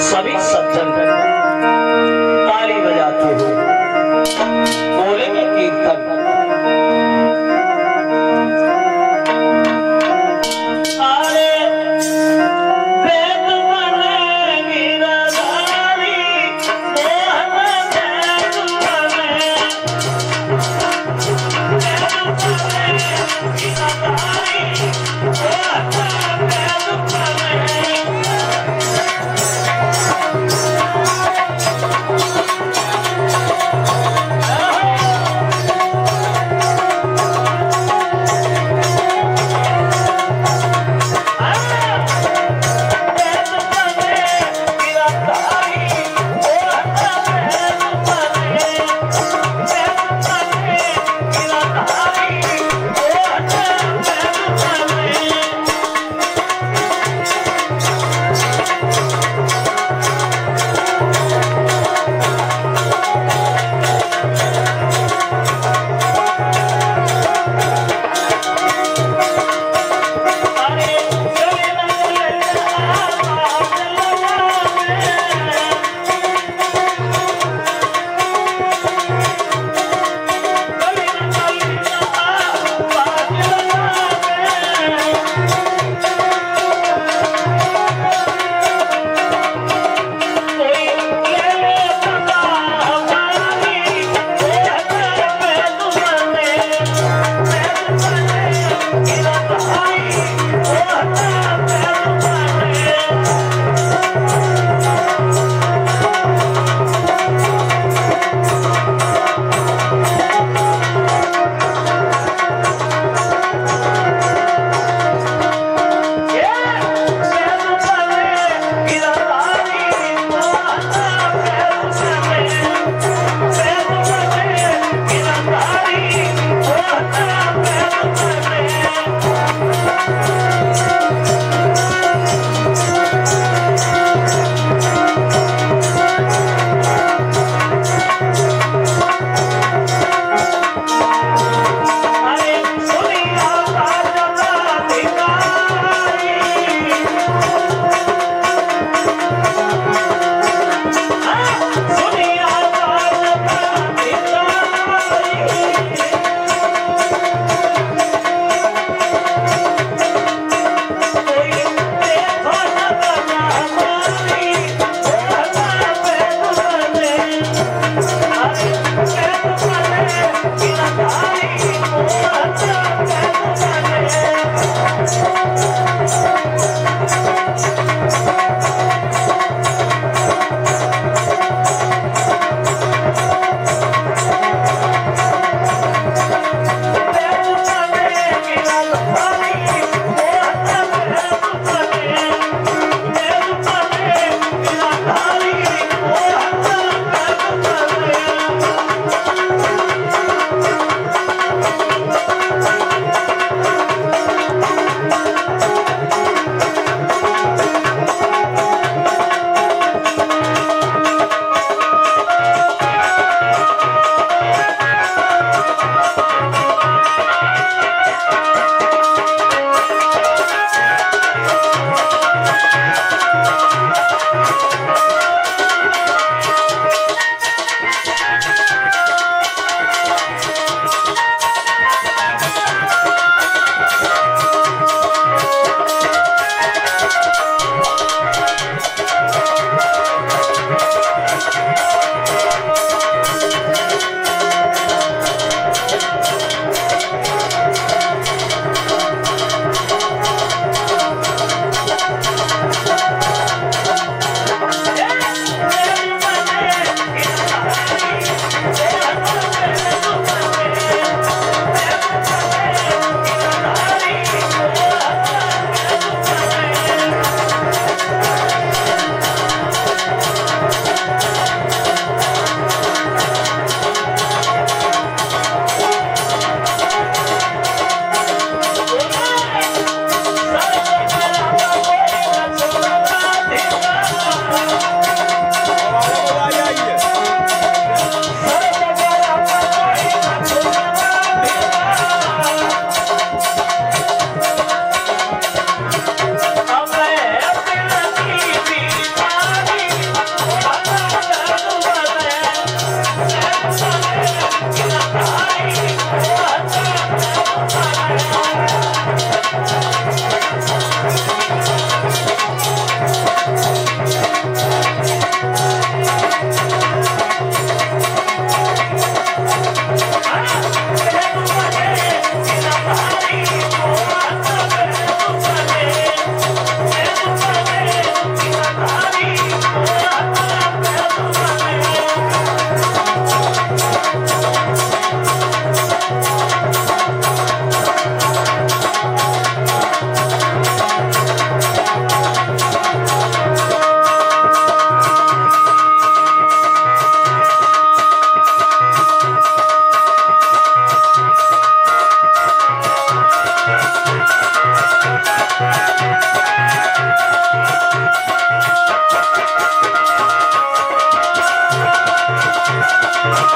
सभी सज्जन ताली बजाते हुए बोलेंगे कीर्तन।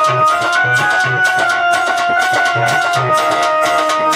Thank you.